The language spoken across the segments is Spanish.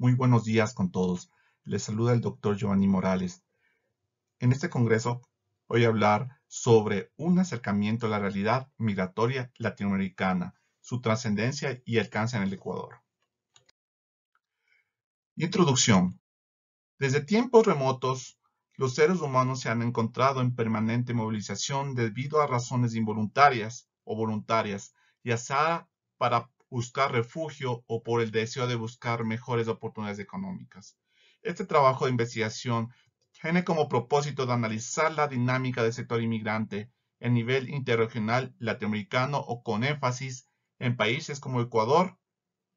Muy buenos días con todos. Les saluda el doctor Giovanni Morales. En este congreso voy a hablar sobre un acercamiento a la realidad migratoria latinoamericana, su trascendencia y alcance en el Ecuador. Introducción. Desde tiempos remotos, los seres humanos se han encontrado en permanente movilización debido a razones involuntarias o voluntarias, ya sea para buscar refugio o por el deseo de buscar mejores oportunidades económicas. Este trabajo de investigación tiene como propósito analizar la dinámica del sector inmigrante en nivel interregional latinoamericano o con énfasis en países como Ecuador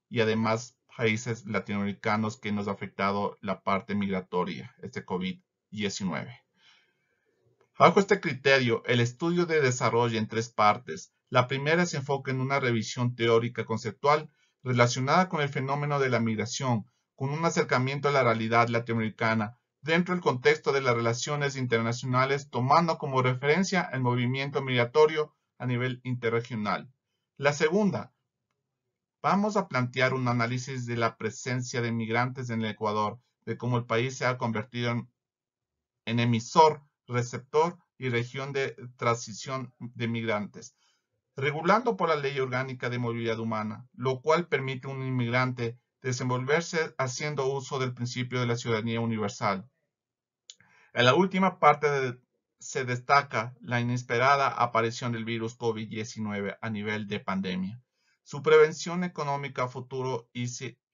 y además países latinoamericanos que nos ha afectado la parte migratoria, este COVID-19. Bajo este criterio, el estudio de desarrollo en tres partes, la primera se enfoca en una revisión teórica conceptual relacionada con el fenómeno de la migración, con un acercamiento a la realidad latinoamericana dentro del contexto de las relaciones internacionales, tomando como referencia el movimiento migratorio a nivel interregional. La segunda, vamos a plantear un análisis de la presencia de migrantes en el Ecuador, de cómo el país se ha convertido en, en emisor, receptor y región de transición de migrantes regulando por la Ley Orgánica de Movilidad Humana, lo cual permite a un inmigrante desenvolverse haciendo uso del principio de la ciudadanía universal. En la última parte se destaca la inesperada aparición del virus COVID-19 a nivel de pandemia, su prevención económica futuro y,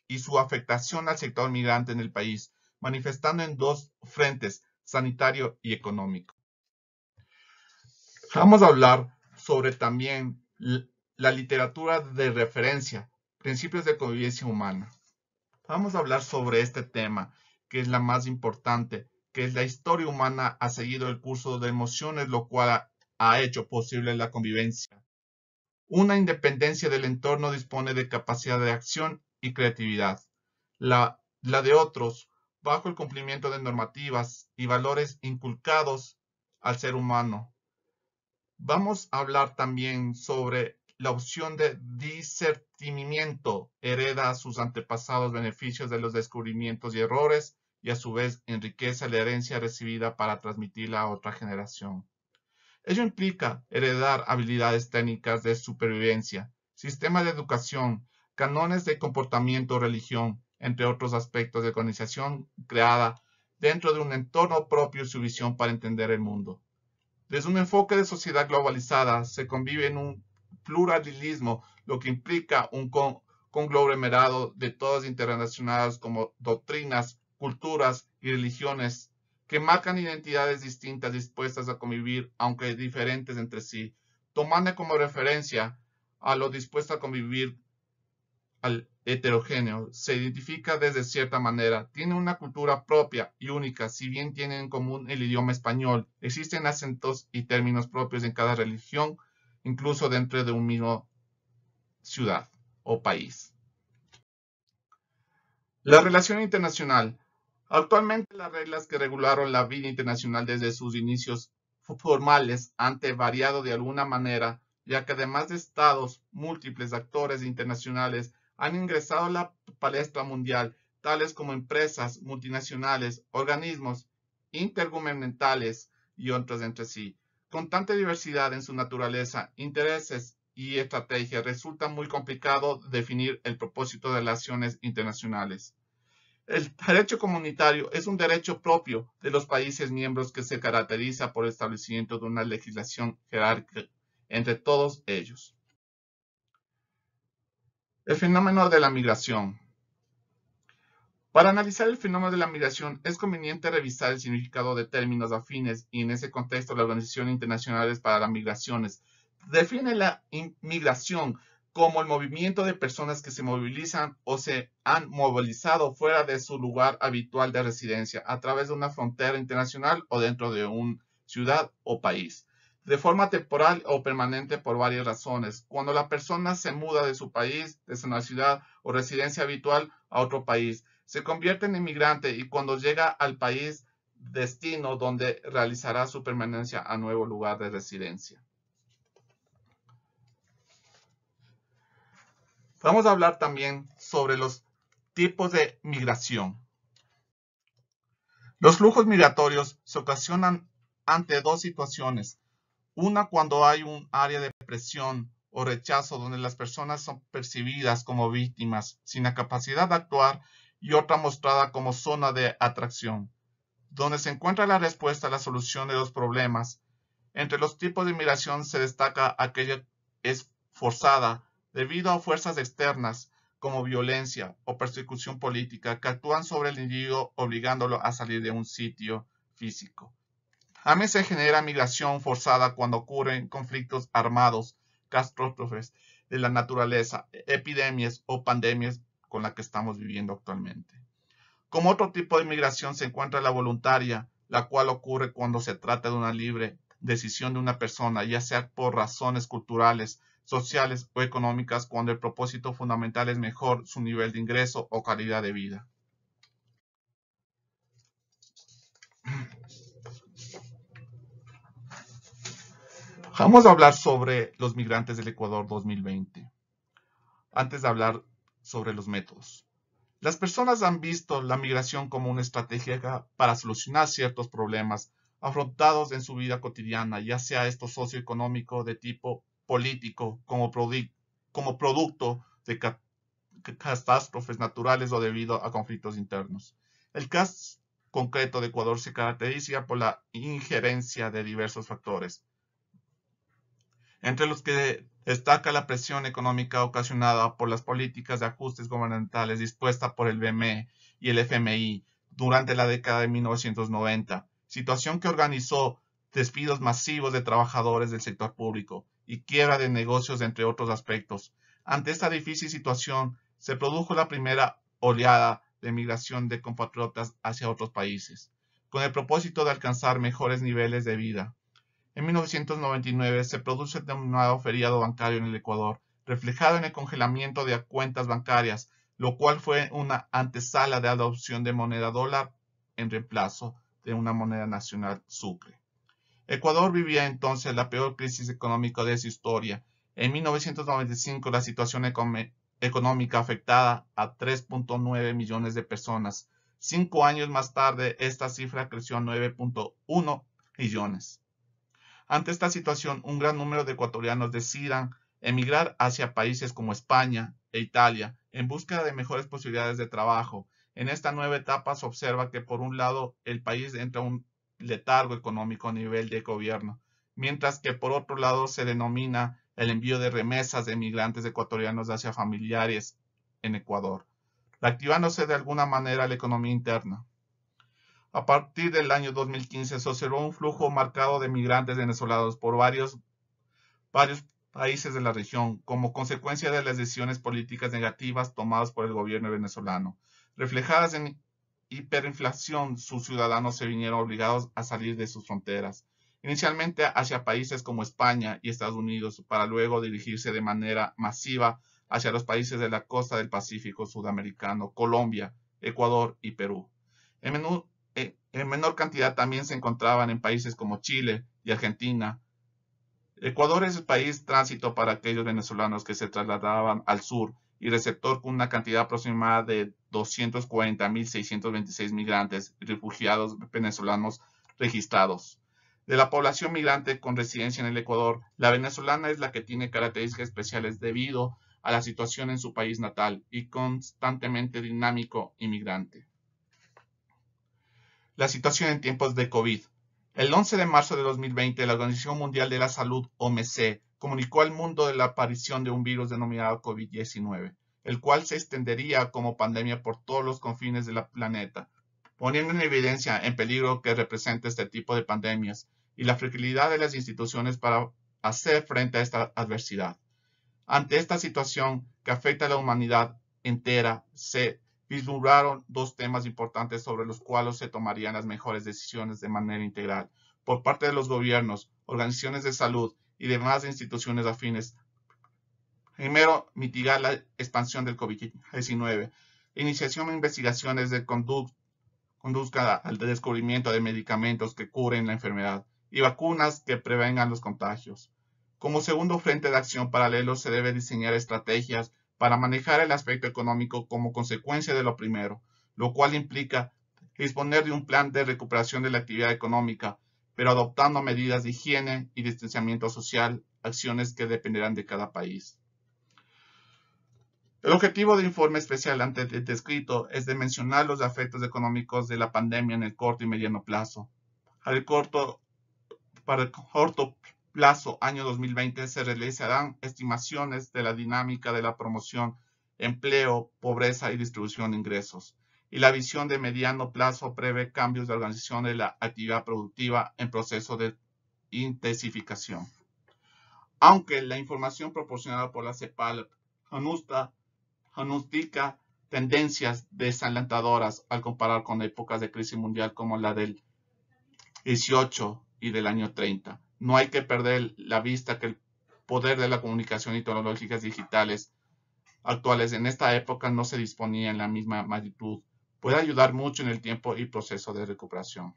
y su afectación al sector migrante en el país, manifestando en dos frentes, sanitario y económico. Vamos a hablar sobre también la literatura de referencia, principios de convivencia humana. Vamos a hablar sobre este tema, que es la más importante, que es la historia humana ha seguido el curso de emociones, lo cual ha, hecho posible la convivencia. Una independencia del entorno dispone de capacidad de acción y creatividad. La, la de otros, bajo el cumplimiento de normativas y valores inculcados al ser humano, Vamos a hablar también sobre la opción de discernimiento. Hereda sus antepasados beneficios de los descubrimientos y errores y a su vez enriquece la herencia recibida para transmitirla a otra generación. Ello implica heredar habilidades técnicas de supervivencia, sistema de educación, canones de comportamiento, religión, entre otros aspectos de organización creada dentro de un entorno propio y su visión para entender el mundo. Desde un enfoque de sociedad globalizada se convive en un pluralismo, lo que implica un conglomerado de todas internacionales como doctrinas, culturas y religiones que marcan identidades distintas dispuestas a convivir, aunque diferentes entre sí, tomando como referencia a lo dispuesto a convivir al heterogéneo, se identifica desde cierta manera, tiene una cultura propia y única, si bien tienen en común el idioma español, existen acentos y términos propios en cada religión, incluso dentro de un mismo ciudad o país. La relación internacional. Actualmente las reglas que regularon la vida internacional desde sus inicios formales han variado de alguna manera, ya que además de estados, múltiples actores internacionales han ingresado a la palestra mundial, tales como empresas multinacionales, organismos intergubernamentales y otros entre sí. Con tanta diversidad en su naturaleza, intereses y estrategias, resulta muy complicado definir el propósito de las relaciones internacionales. El derecho comunitario es un derecho propio de los países miembros que se caracteriza por el establecimiento de una legislación jerárquica entre todos ellos. El fenómeno de la migración. Para analizar el fenómeno de la migración es conveniente revisar el significado de términos afines y en ese contexto la Organización Internacional para las Migraciones define la inmigración como el movimiento de personas que se movilizan o se han movilizado fuera de su lugar habitual de residencia a través de una frontera internacional o dentro de una ciudad o país de forma temporal o permanente por varias razones. Cuando la persona se muda de su país, de su ciudad o residencia habitual a otro país, se convierte en inmigrante y cuando llega al país destino donde realizará su permanencia a nuevo lugar de residencia. Vamos a hablar también sobre los Tipos de migración. Los flujos migratorios se ocasionan ante dos situaciones. Una cuando hay un área de presión o rechazo donde las personas son percibidas como víctimas sin la capacidad de actuar y otra mostrada como zona de atracción, donde se encuentra la respuesta a la solución de los problemas. Entre los tipos de inmigración se destaca aquella que es forzada debido a fuerzas externas como violencia o persecución política que actúan sobre el individuo obligándolo a salir de un sitio físico. Mí se genera migración forzada cuando ocurren conflictos armados, catástrofes de la naturaleza, epidemias o pandemias con la que estamos viviendo actualmente. Como otro tipo de migración se encuentra la voluntaria, la cual ocurre cuando se trata de una libre decisión de una persona, ya sea por razones culturales, sociales o económicas, cuando el propósito fundamental es mejor su nivel de ingreso o calidad de vida. Vamos a hablar sobre los migrantes del Ecuador 2020. Antes de hablar sobre los métodos. Las personas han visto la migración como una estrategia para solucionar ciertos problemas afrontados en su vida cotidiana, ya sea esto socioeconómico de tipo político, como, producto de catástrofes naturales o debido a conflictos internos. El caso concreto de Ecuador se caracteriza por la injerencia de diversos factores, entre los que destaca la presión económica ocasionada por las políticas de ajustes gubernamentales dispuestas por el BME y el FMI durante la década de 1990, situación que organizó despidos masivos de trabajadores del sector público y quiebra de negocios, entre otros aspectos. Ante esta difícil situación, se produjo la primera oleada de migración de compatriotas hacia otros países, con el propósito de alcanzar mejores niveles de vida. En 1999 se produce el denominado feriado bancario en el Ecuador, reflejado en el congelamiento de cuentas bancarias, lo cual fue una antesala de adopción de moneda dólar en reemplazo de una moneda nacional sucre. Ecuador vivía entonces la peor crisis económica de su historia. En 1995 la situación económica afectada a 3.9 millones de personas. Cinco años más tarde, esta cifra creció a 9.1 millones. Ante esta situación, un gran número de ecuatorianos decidan emigrar hacia países como España e Italia en búsqueda de mejores posibilidades de trabajo. En esta nueva etapa se observa que por un lado el país entra un letargo económico a nivel de gobierno, mientras que por otro lado se denomina el envío de remesas de emigrantes ecuatorianos hacia familiares en Ecuador, reactivándose de alguna manera la economía interna. A partir del año 2015 se observó un flujo marcado de migrantes venezolanos por varios, varios países de la región como consecuencia de las decisiones políticas negativas tomadas por el gobierno venezolano. Reflejadas en hiperinflación, sus ciudadanos se vinieron obligados a salir de sus fronteras, inicialmente hacia países como España y Estados Unidos, para luego dirigirse de manera masiva hacia los países de la costa del Pacífico sudamericano, Colombia, Ecuador y Perú. En, en menor cantidad también se encontraban en países como Chile y Argentina. Ecuador es el país tránsito para aquellos venezolanos que se trasladaban al sur y receptor con una cantidad aproximada de 240.626 migrantes y refugiados venezolanos registrados. De la población migrante con residencia en el Ecuador, la venezolana es la que tiene características especiales debido a la situación en su país natal y constantemente dinámico inmigrante. La situación en tiempos de COVID. El 11 de marzo de 2020, la Organización Mundial de la Salud, OMC, comunicó al mundo de la aparición de un virus denominado COVID-19, el cual se extendería como pandemia por todos los confines del planeta, poniendo en evidencia el peligro que representa este tipo de pandemias y la fragilidad de las instituciones para hacer frente a esta adversidad. Ante esta situación que afecta a la humanidad entera, se vislumbraron dos temas importantes sobre los cuales se tomarían las mejores decisiones de manera integral por parte de los gobiernos, organizaciones de salud y demás instituciones afines. Primero, mitigar la expansión del COVID-19. Iniciación de investigaciones de conduzca al descubrimiento de medicamentos que curen la enfermedad y vacunas que prevengan los contagios. Como segundo frente de acción paralelo, se debe diseñar estrategias para manejar el aspecto económico como consecuencia de lo primero, lo cual implica disponer de un plan de recuperación de la actividad económica, pero adoptando medidas de higiene y distanciamiento social, acciones que dependerán de cada país. El objetivo del informe especial antes descrito es de mencionar los efectos económicos de la pandemia en el corto y mediano plazo. Para el corto plazo, año 2020, se realizarán estimaciones de la dinámica de la promoción, empleo, pobreza y distribución de ingresos. Y la visión de mediano plazo prevé cambios de organización de la actividad productiva en proceso de intensificación. Aunque la información proporcionada por la CEPAL anuncia tendencias desalentadoras al comparar con épocas de crisis mundial como la del 18 y del año 30. No hay que perder la vista que el poder de la comunicación y tecnológicas digitales actuales en esta época no se disponía en la misma magnitud. Puede ayudar mucho en el tiempo y proceso de recuperación.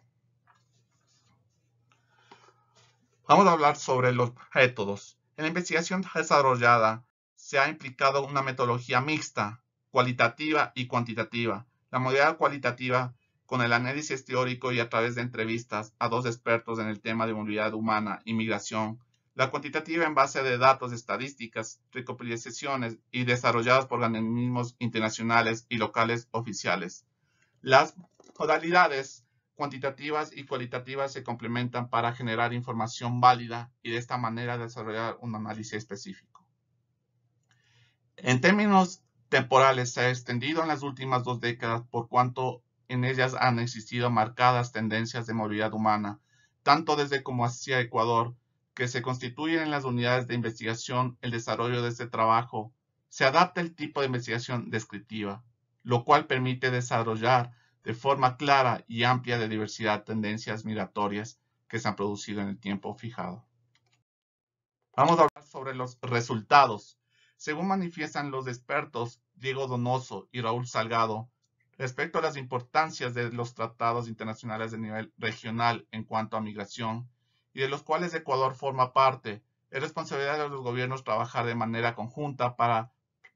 Vamos a hablar sobre los métodos. En la investigación desarrollada se ha implicado una metodología mixta, cualitativa y cuantitativa. La modalidad cualitativa con el análisis teórico y a través de entrevistas a dos expertos en el tema de movilidad humana y migración. La cuantitativa en base de datos estadísticas, recopilaciones y desarrolladas por organismos internacionales y locales oficiales. Las modalidades cuantitativas y cualitativas se complementan para generar información válida y de esta manera desarrollar un análisis específico. En términos temporales, se ha extendido en las últimas dos décadas por cuanto en ellas han existido marcadas tendencias de movilidad humana, tanto desde como hacia Ecuador, que se constituyen en las unidades de investigación el desarrollo de este trabajo. Se adapta el tipo de investigación descriptiva, lo cual permite desarrollar de forma clara y amplia de diversidad tendencias migratorias que se han producido en el tiempo fijado. Vamos a hablar sobre los resultados según manifiestan los expertos Diego Donoso y Raúl Salgado, respecto a las importancias de los tratados internacionales de nivel regional en cuanto a migración, y de los cuales Ecuador forma parte, es responsabilidad de los gobiernos trabajar de manera conjunta para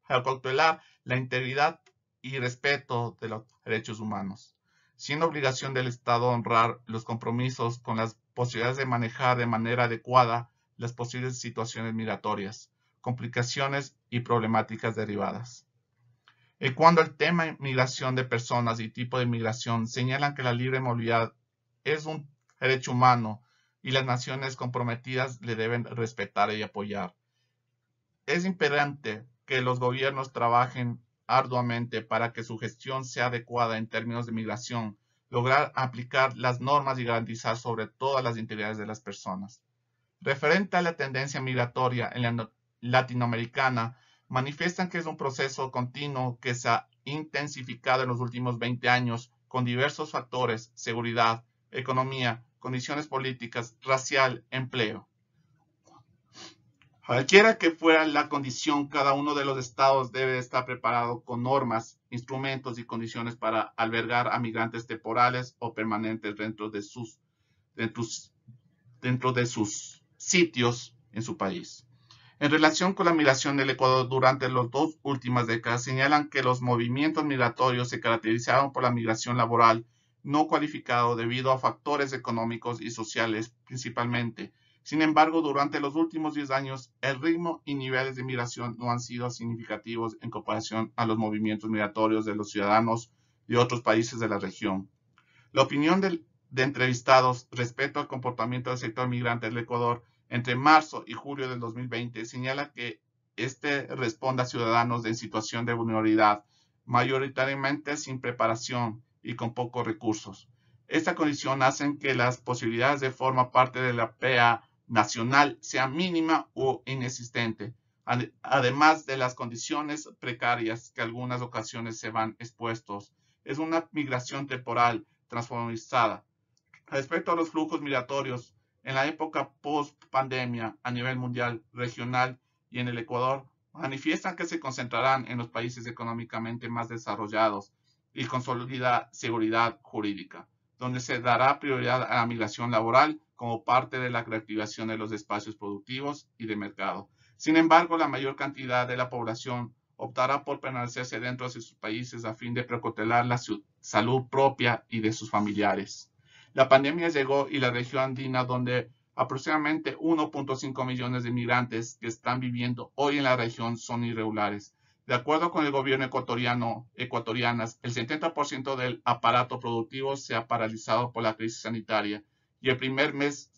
cautelar la integridad y respeto de los derechos humanos, siendo obligación del Estado honrar los compromisos con las posibilidades de manejar de manera adecuada las posibles situaciones migratorias complicaciones y problemáticas derivadas. Y cuando el tema migración de personas y tipo de migración señalan que la libre movilidad es un derecho humano y las naciones comprometidas le deben respetar y apoyar. Es imperante que los gobiernos trabajen arduamente para que su gestión sea adecuada en términos de migración, lograr aplicar las normas y garantizar sobre todas las integridades de las personas. Referente a la tendencia migratoria en la latinoamericana manifiestan que es un proceso continuo que se ha intensificado en los últimos 20 años con diversos factores, seguridad, economía, condiciones políticas, racial, empleo. Cualquiera que fuera la condición, cada uno de los estados debe estar preparado con normas, instrumentos y condiciones para albergar a migrantes temporales o permanentes dentro de sus, dentro, de sus sitios en su país. En relación con la migración del Ecuador durante las dos últimas décadas, señalan que los movimientos migratorios se caracterizaron por la migración laboral no cualificada debido a factores económicos y sociales principalmente. Sin embargo, durante los últimos 10 años, el ritmo y niveles de migración no han sido significativos en comparación a los movimientos migratorios de los ciudadanos de otros países de la región. La opinión de entrevistados respecto al comportamiento del sector migrante del Ecuador entre marzo y julio del 2020 señala que este responde a ciudadanos en situación de vulnerabilidad, mayoritariamente sin preparación y con pocos recursos. Esta condición hace que las posibilidades de formar parte de la PA nacional sea mínima o inexistente, además de las condiciones precarias que algunas ocasiones se van expuestos. Es una migración temporal transformizada. Respecto a los flujos migratorios, en la época post-pandemia a nivel mundial, regional y en el Ecuador, manifiestan que se concentrarán en los países económicamente más desarrollados y con seguridad jurídica, donde se dará prioridad a la migración laboral como parte de la reactivación de los espacios productivos y de mercado. Sin embargo, la mayor cantidad de la población optará por permanecerse dentro de sus países a fin de precautelar la salud propia y de sus familiares. La pandemia llegó y la región andina donde aproximadamente 1.5 millones de migrantes que están viviendo hoy en la región son irregulares. De acuerdo con el gobierno ecuatoriano, ecuatorianas, el 70% del aparato productivo se ha paralizado por la crisis sanitaria y el primer mes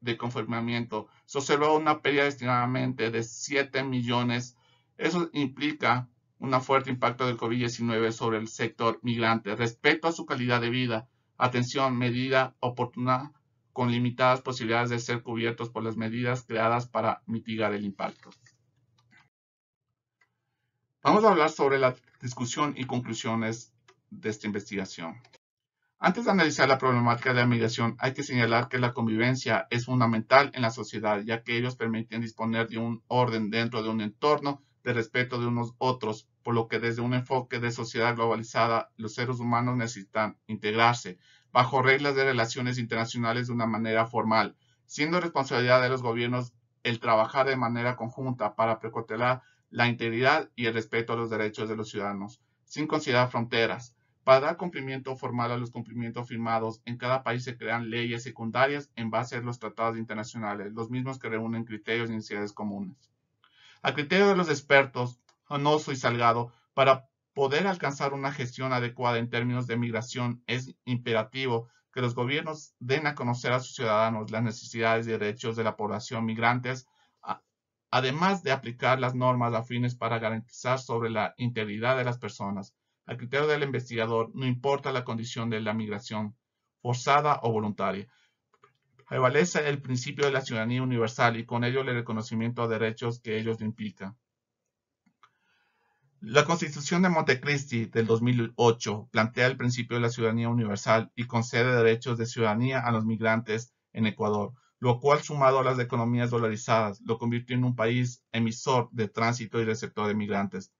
de confirmamiento se observó una pérdida estimadamente de 7 millones. Eso implica un fuerte impacto del COVID-19 sobre el sector migrante respecto a su calidad de vida, atención medida oportuna con limitadas posibilidades de ser cubiertos por las medidas creadas para mitigar el impacto. Vamos a hablar sobre la discusión y conclusiones de esta investigación. Antes de analizar la problemática de la migración, hay que señalar que la convivencia es fundamental en la sociedad, ya que ellos permiten disponer de un orden dentro de un entorno de respeto de unos otros, por lo que desde un enfoque de sociedad globalizada, los seres humanos necesitan integrarse, bajo reglas de relaciones internacionales de una manera formal, siendo responsabilidad de los gobiernos el trabajar de manera conjunta para precautelar la integridad y el respeto a los derechos de los ciudadanos, sin considerar fronteras. Para dar cumplimiento formal a los cumplimientos firmados, en cada país se crean leyes secundarias en base a los tratados internacionales, los mismos que reúnen criterios y necesidades comunes. A criterio de los expertos, Honoso y Salgado, para poder alcanzar una gestión adecuada en términos de migración, es imperativo que los gobiernos den a conocer a sus ciudadanos las necesidades y derechos de la población migrantes, además de aplicar las normas afines para garantizar sobre la integridad de las personas. Al criterio del investigador, no importa la condición de la migración, forzada o voluntaria. Prevalece el principio de la ciudadanía universal y con ello el reconocimiento a derechos que ellos implican. La Constitución de Montecristi del 2008 plantea el principio de la ciudadanía universal y concede derechos de ciudadanía a los migrantes en Ecuador, lo cual sumado a las economías dolarizadas lo convirtió en un país emisor de tránsito y receptor de migrantes.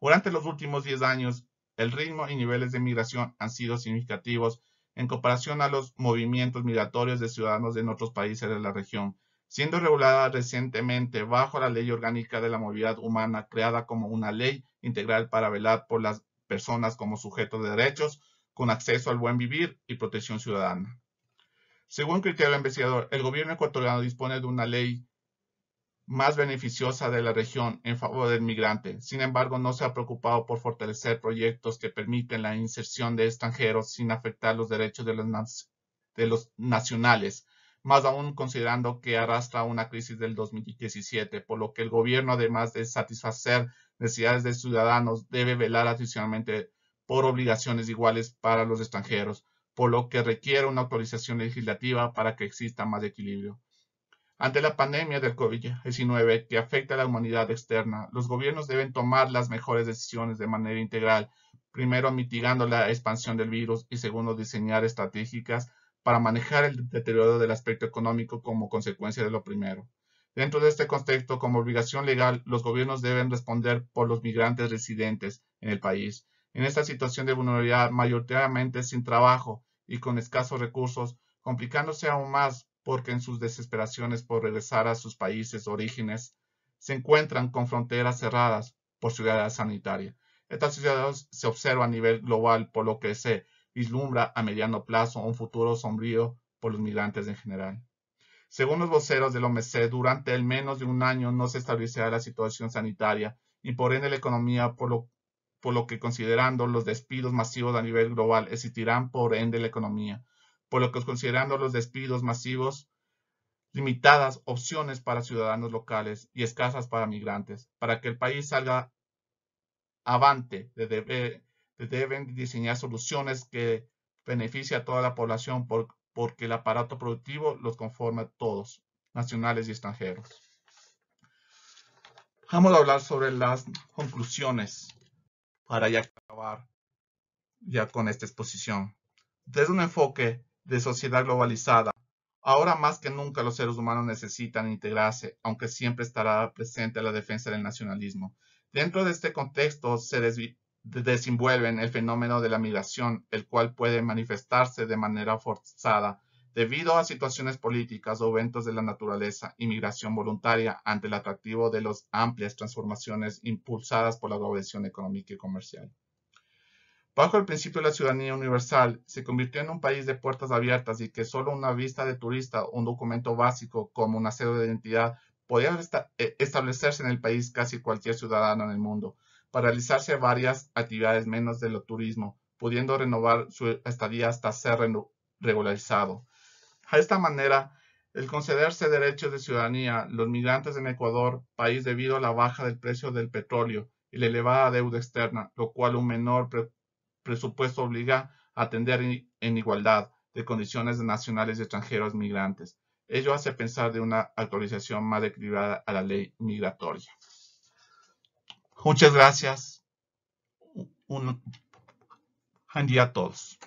Durante los últimos 10 años, el ritmo y niveles de migración han sido significativos en comparación a los movimientos migratorios de ciudadanos en otros países de la región, siendo regulada recientemente bajo la Ley Orgánica de la Movilidad Humana, creada como una ley integral para velar por las personas como sujetos de derechos, con acceso al buen vivir y protección ciudadana. Según criterio del investigador, el gobierno ecuatoriano dispone de una ley más beneficiosa de la región en favor del migrante. Sin embargo, no se ha preocupado por fortalecer proyectos que permiten la inserción de extranjeros sin afectar los derechos de los, de los nacionales, más aún considerando que arrastra una crisis del 2017, por lo que el gobierno, además de satisfacer necesidades de ciudadanos, debe velar adicionalmente por obligaciones iguales para los extranjeros, por lo que requiere una autorización legislativa para que exista más equilibrio. Ante la pandemia del COVID-19 que afecta a la humanidad externa, los gobiernos deben tomar las mejores decisiones de manera integral, primero mitigando la expansión del virus y segundo diseñar estratégicas para manejar el deterioro del aspecto económico como consecuencia de lo primero. Dentro de este contexto, como obligación legal, los gobiernos deben responder por los migrantes residentes en el país. En esta situación de vulnerabilidad, mayoritariamente sin trabajo y con escasos recursos, complicándose aún más porque en sus desesperaciones por regresar a sus países orígenes, se encuentran con fronteras cerradas por seguridad sanitaria. Esta situación se observa a nivel global, por lo que se vislumbra a mediano plazo un futuro sombrío por los migrantes en general. Según los voceros del OMC, durante el menos de un año no se establecerá la situación sanitaria y por ende la economía, por lo, que considerando los despidos masivos a nivel global existirán por ende la economía, por lo que considerando los despidos masivos, limitadas opciones para ciudadanos locales y escasas para migrantes, para que el país salga avante, de deben diseñar soluciones que beneficien a toda la población por, porque el aparato productivo los conforma todos, nacionales y extranjeros. Vamos a hablar sobre las conclusiones para ya acabar ya con esta exposición. Desde un enfoque de sociedad globalizada, ahora más que nunca los seres humanos necesitan integrarse, aunque siempre estará presente la defensa del nacionalismo. Dentro de este contexto se desenvuelven el fenómeno de la migración, el cual puede manifestarse de manera forzada debido a situaciones políticas o eventos de la naturaleza, inmigración voluntaria ante el atractivo de las amplias transformaciones impulsadas por la globalización económica y comercial. Bajo el principio de la ciudadanía universal, se convirtió en un país de puertas abiertas y que solo una vista de turista, un documento básico como una cédula de identidad, podía eh, establecerse en el país casi cualquier ciudadano en el mundo, para realizarse varias actividades menos de lo turismo, pudiendo renovar su estadía hasta ser regularizado. A esta manera, el concederse derechos de ciudadanía, los migrantes en Ecuador, país debido a la baja del precio del petróleo y la elevada deuda externa, lo cual un menor presupuesto obliga a atender en igualdad de condiciones de nacionales y extranjeros migrantes. Ello hace pensar de una actualización más equilibrada a la ley migratoria. Muchas gracias. Un buen día a todos.